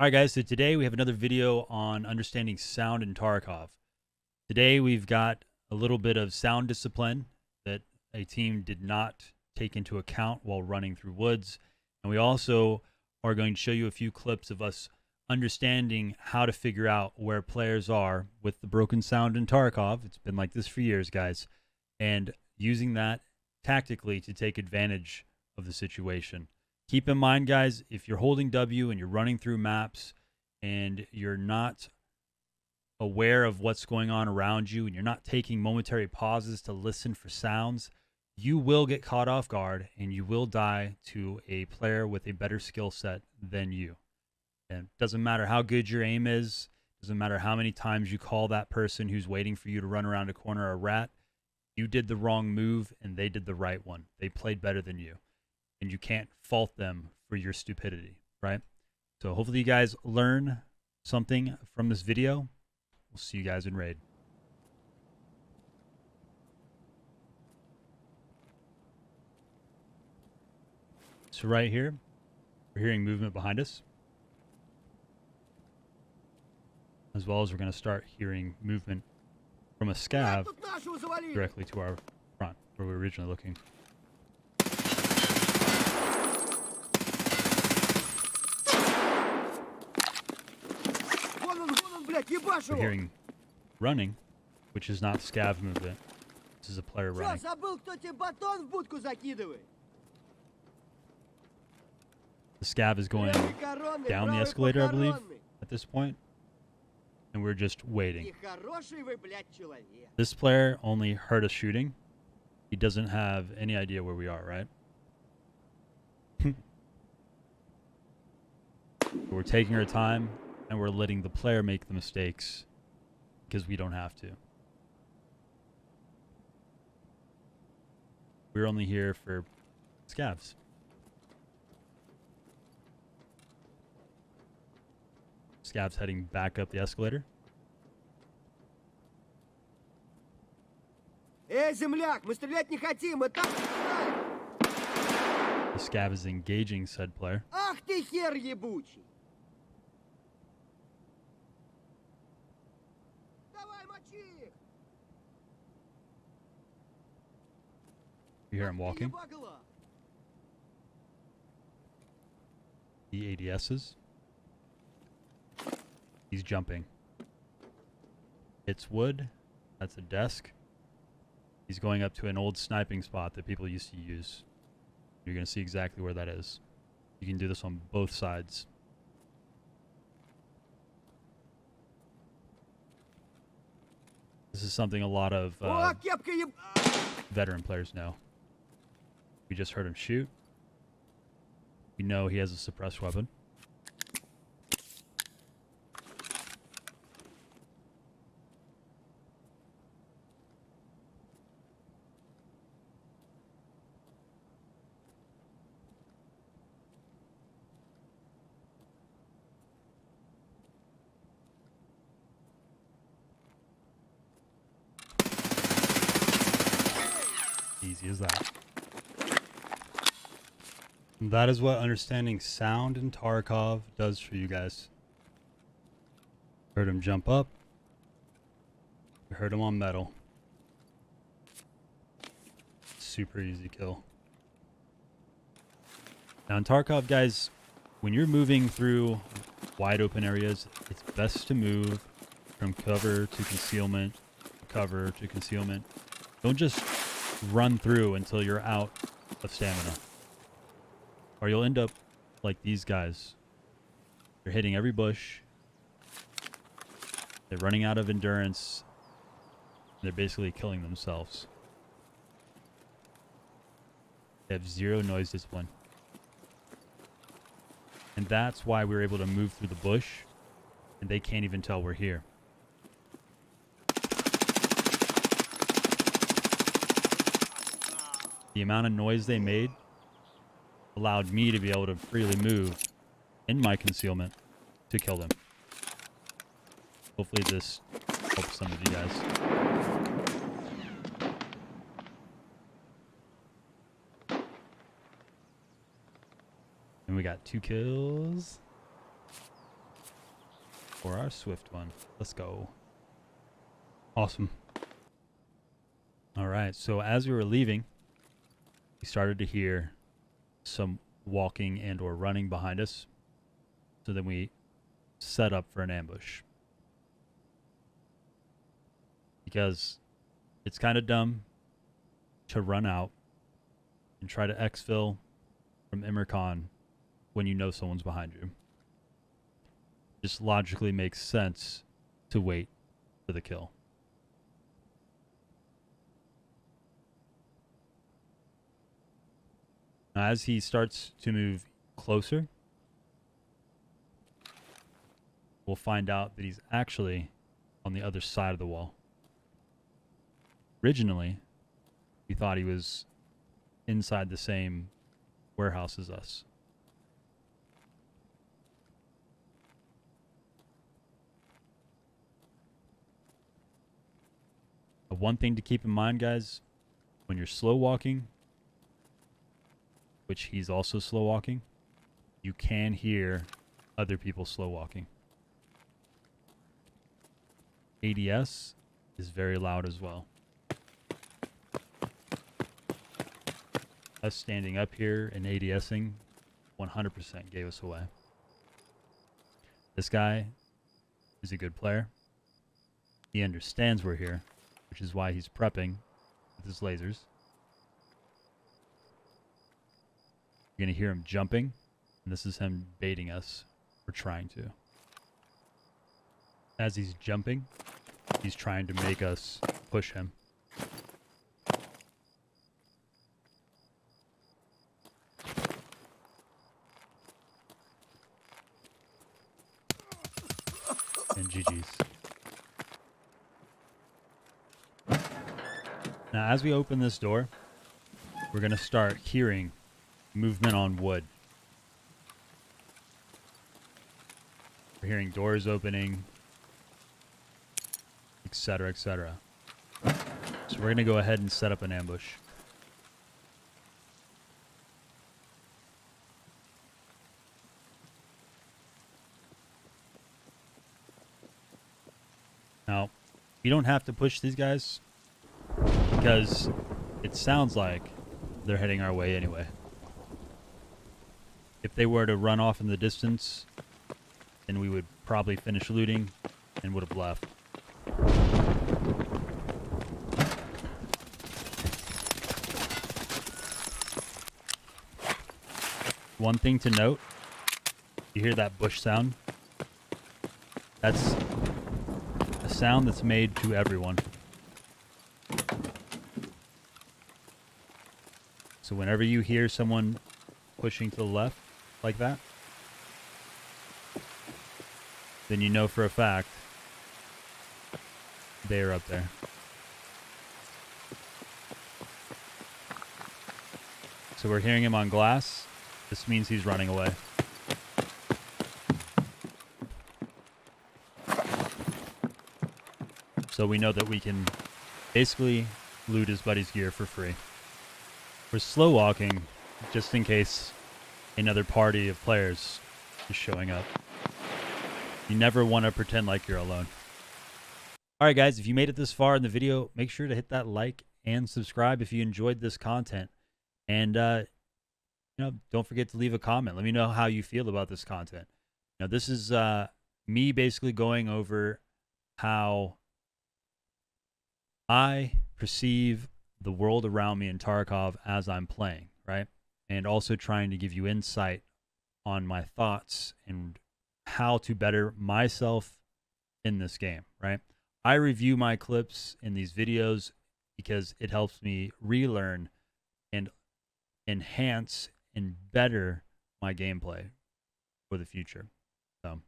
All right, guys, so today we have another video on understanding sound in Tarkov. Today we've got a little bit of sound discipline that a team did not take into account while running through woods. And we also are going to show you a few clips of us understanding how to figure out where players are with the broken sound in Tarkov. It's been like this for years, guys. And using that tactically to take advantage of the situation. Keep in mind, guys, if you're holding W and you're running through maps and you're not aware of what's going on around you and you're not taking momentary pauses to listen for sounds, you will get caught off guard and you will die to a player with a better skill set than you. And it doesn't matter how good your aim is, doesn't matter how many times you call that person who's waiting for you to run around a corner a rat. You did the wrong move and they did the right one. They played better than you and you can't fault them for your stupidity, right? So hopefully you guys learn something from this video. We'll see you guys in raid. So right here, we're hearing movement behind us. As well as we're going to start hearing movement from a scav directly to our front, where we were originally looking. We're hearing running, which is not scav movement. This is a player running. The scav is going down the escalator, I believe, at this point. And we're just waiting. This player only heard us shooting. He doesn't have any idea where we are, right? We're taking our time and we're letting the player make the mistakes because we don't have to. We're only here for scavs. Scavs heading back up the escalator. Эй, земляк, мы стрелять не хотим, мы так стреляем. The scav is engaging said player. Ах ты хер ебучий. You hear him walking. The ADSs. He's jumping. It's wood. That's a desk. He's going up to an old sniping spot that people used to use. You're going to see exactly where that is. You can do this on both sides. This is something a lot of uh, veteran players know. We just heard him shoot. We know he has a suppressed weapon. Easy as that. That is what understanding sound in Tarkov does for you guys. Heard him jump up. Heard him on metal. Super easy kill. Now in Tarkov, guys, when you're moving through wide open areas, it's best to move from cover to concealment, cover to concealment. Don't just run through until you're out of stamina. Or you'll end up like these guys. They're hitting every bush. They're running out of endurance. They're basically killing themselves. They have zero noise discipline. And that's why we're able to move through the bush and they can't even tell we're here. The amount of noise they made allowed me to be able to freely move in my concealment to kill them. Hopefully this helps some of you guys. And we got two kills. for our swift one. Let's go. Awesome. All right. So as we were leaving, we started to hear some walking and or running behind us. So then we set up for an ambush. Because it's kind of dumb to run out and try to exfil from Emercom when you know someone's behind you. Just logically makes sense to wait for the kill. As he starts to move closer, we'll find out that he's actually on the other side of the wall. Originally, we thought he was inside the same warehouse as us. Uh, One thing to keep in mind, guys, when you're slow walking, which he's also slow walking, you can hear other people slow walking. ADS is very loud as well. Us standing up here and ADSing 100% gave us away. This guy is a good player. He understands we're here, which is why he's prepping with his lasers. You're going to hear him jumping, and this is him baiting us or trying to. As he's jumping, he's trying to make us push him. And GG's. Now, as we open this door, we're going to start hearing movement on wood. We're hearing doors opening, etc., etc. So we're going to go ahead and set up an ambush. Now, you don't have to push these guys because it sounds like they're heading our way anyway. If they were to run off in the distance, then we would probably finish looting and would have left. One thing to note, you hear that bush sound? That's a sound that's made to everyone. So whenever you hear someone pushing to the left like that, then you know for a fact they are up there. So we're hearing him on glass. This means he's running away. So we know that we can basically loot his buddy's gear for free. We're slow walking just in case another party of players is showing up. You never want to pretend like you're alone. All right, guys, if you made it this far in the video, make sure to hit that like and subscribe if you enjoyed this content. And, uh, you know, don't forget to leave a comment. Let me know how you feel about this content. Now, this is uh, me basically going over how I perceive the world around me in Tarkov as I'm playing, right? And also trying to give you insight on my thoughts and how to better myself in this game, right? I review my clips in these videos because it helps me relearn and enhance and better my gameplay for the future. So,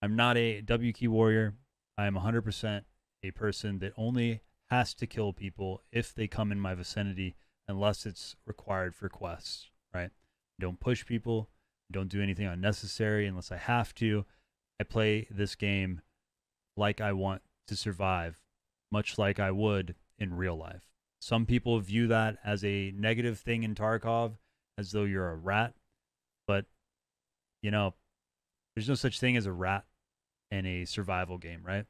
I'm not a W key warrior. I am 100% a person that only has to kill people if they come in my vicinity unless it's required for quests, right? Don't push people, don't do anything unnecessary unless I have to. I play this game like I want to survive, much like I would in real life. Some people view that as a negative thing in Tarkov, as though you're a rat, but you know, there's no such thing as a rat in a survival game, right?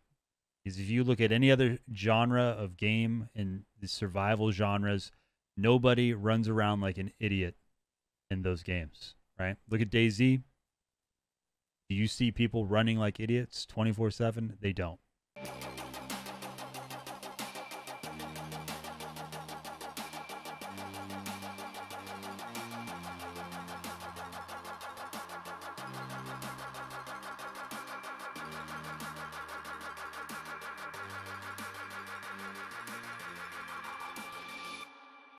Because if you look at any other genre of game in the survival genres, nobody runs around like an idiot in those games, right? Look at DayZ. Do you see people running like idiots 24 7? They don't.